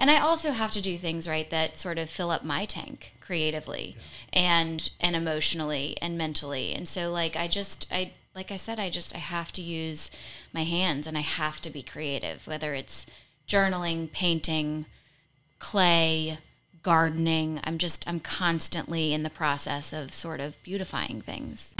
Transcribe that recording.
and I also have to do things right that sort of fill up my tank creatively and and emotionally and mentally. And so like I just I like I said I just I have to use my hands and I have to be creative whether it's journaling, painting, clay, gardening. I'm just I'm constantly in the process of sort of beautifying things.